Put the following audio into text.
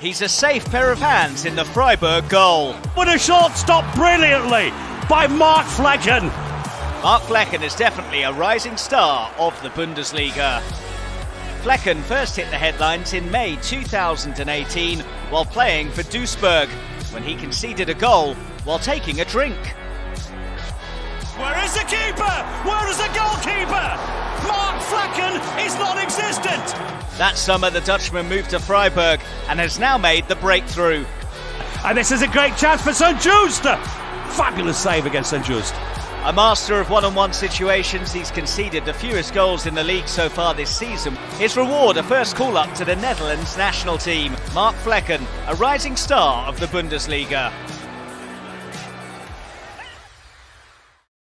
He's a safe pair of hands in the Freiburg goal. With a shot stopped brilliantly by Mark Flekken. Mark Flekken is definitely a rising star of the Bundesliga. Flekken first hit the headlines in May 2018 while playing for Duisburg, when he conceded a goal while taking a drink. Where is the keeper? That summer, the Dutchman moved to Freiburg and has now made the breakthrough. And this is a great chance for St Juste. Fabulous save against St Juste. A master of one on one situations, he's conceded the fewest goals in the league so far this season. His reward, a first call up to the Netherlands national team. Mark Flekken, a rising star of the Bundesliga.